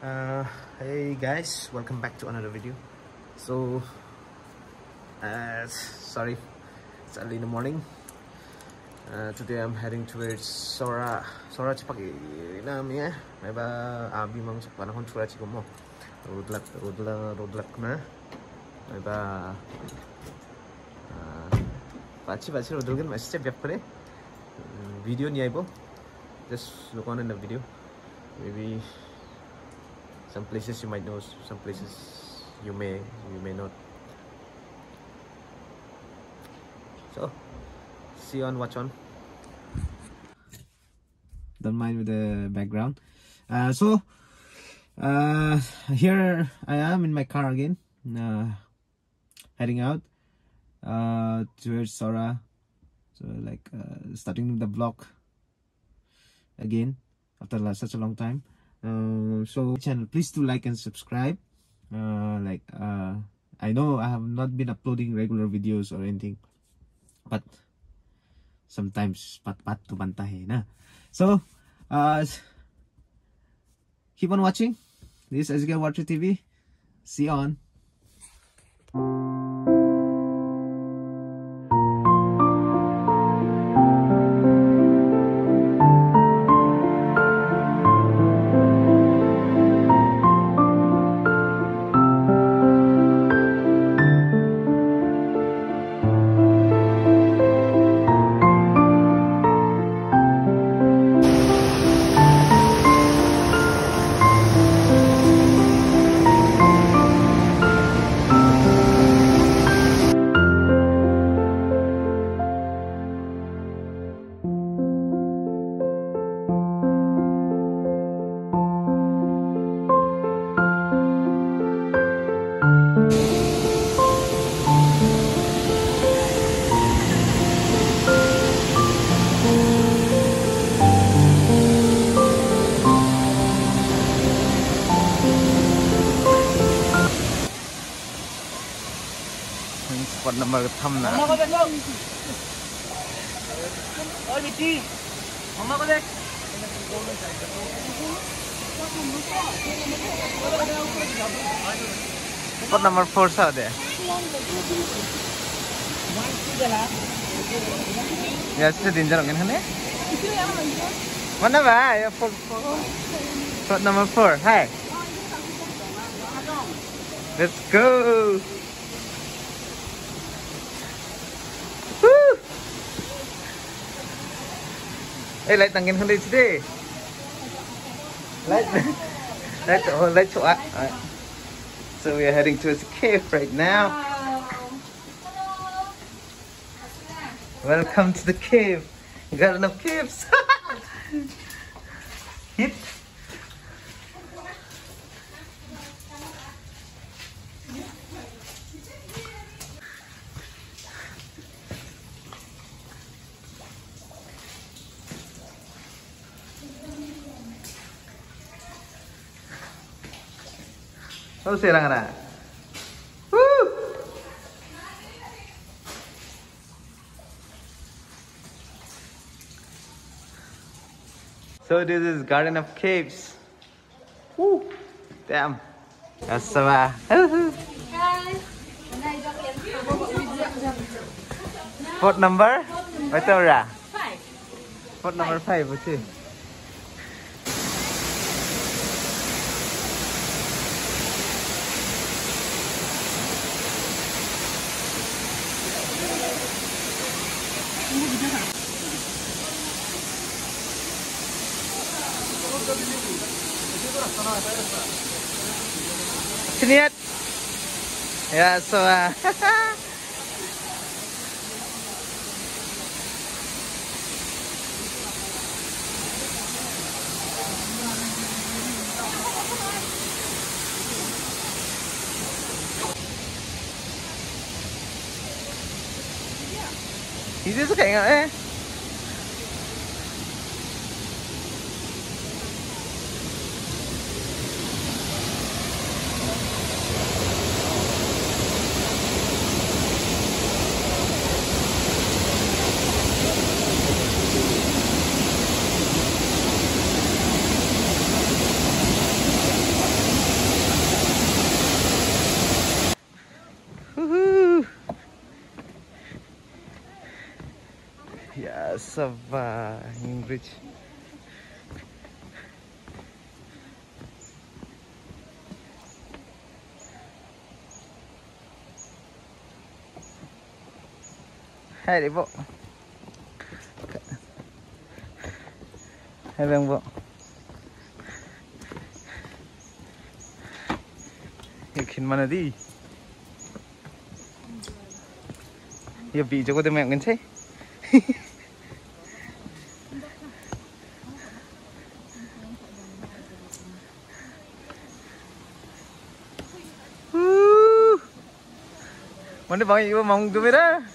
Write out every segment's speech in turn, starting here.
Uh, hey guys, welcome back to another video. So, uh, sorry, it's early in the morning. Uh, today I'm heading towards Sohra. Sora cepat nam ya. Meba abi mang cepat nahon cura cikgu mo. Rodlak, rodlak, rodlak na. Meba. Baci baci rodlak kan masih cepat pare. Video ni aibo. Just look on in the video. Maybe some places you might know some places you may you may not. So see on watch on. Don't mind with the background. Uh, so uh, here I am in my car again uh, heading out uh, towards Sohra. So like uh, starting the vlog again after such a long time um, so channel please do like and subscribe. Uh, like uh, I know I have not been uploading regular videos or anything but sometimes pat pat to bantay na? So uh, keep on watching. This is SG Water TV see you on spot number thăm na 엄마 거됐 어, 미티. 엄마 거 됐. spot number 4 sa de ya sa din jarang kan ne mana ba ya for spot number 4 hi let's go Hey, hơn đi chứ đi. Lại, lại chỗ, lại chỗ ạ. Alright. So we are heading towards the cave right now. Welcome to the cave. You got of Caves. Hit. Sirang na. Woo! So this is Garden of Caves. Woo! Damn. That's so uh, What number? Ito ra. Five. What number 5 buti? Sini. Ya, so uh, Hindi suka ingat eh. Ясава, Ингрид. Hai đi bộ Hai bên vợ. Yakin mana di? bị cho jago tu memang ngân saya. Mana bang ibu mau? Cuan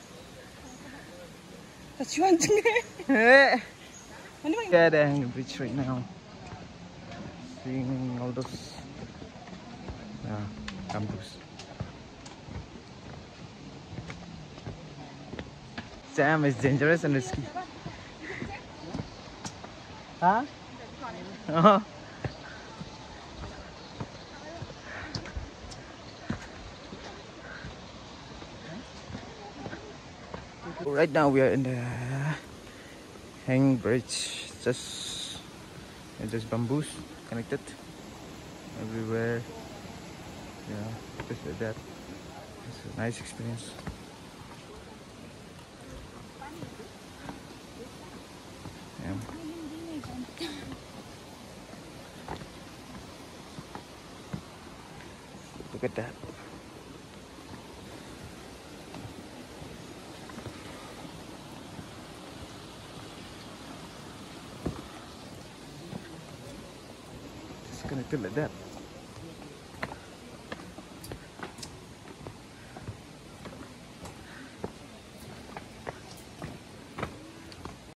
cengeng. Eh. Mana bang? Yeah, they're hanging bridge right now. Seeing all those yeah, bamboos. Damn, it's dangerous and risky. Huh? Uh-huh. Right now we are in the hang bridge just just bamboos connected everywhere yeah just like that it's a nice experience yeah. Look at that Just connected like that.